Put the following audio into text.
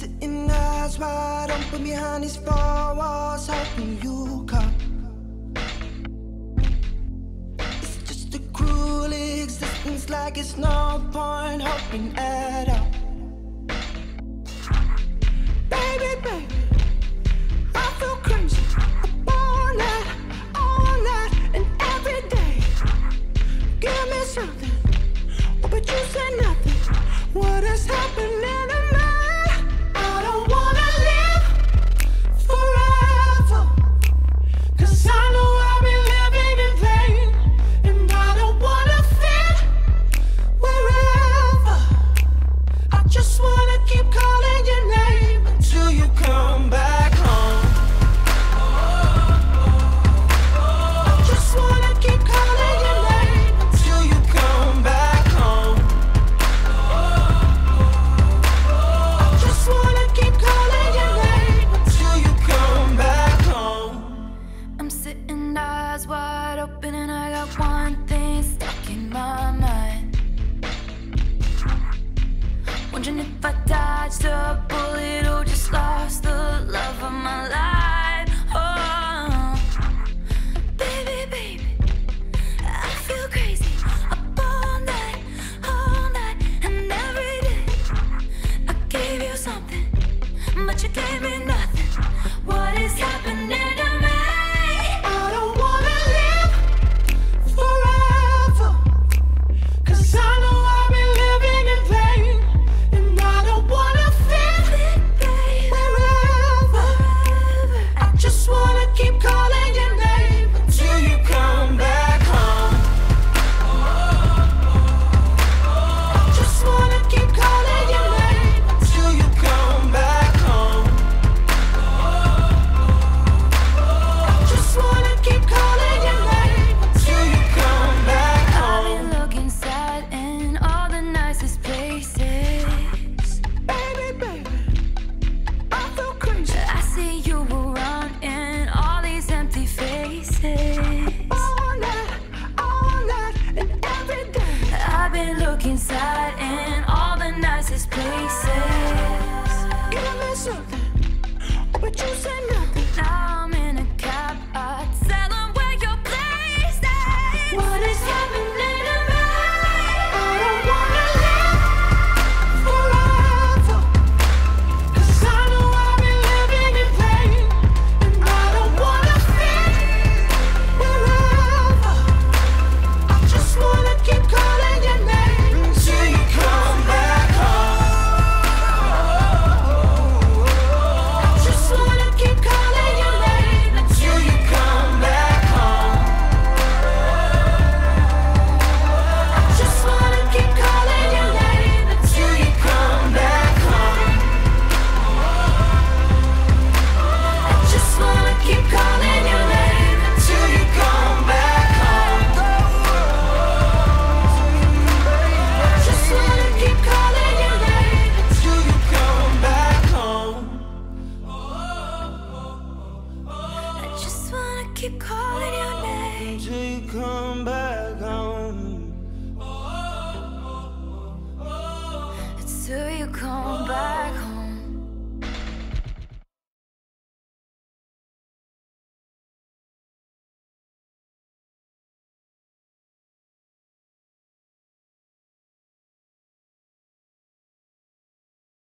Sitting eyes wide open behind these four walls, hoping you come. It's just a cruel existence, like it's no point hoping at all. touch the and look inside in all the nicest places. Give me something. calling your name till you come back home. Until you come back.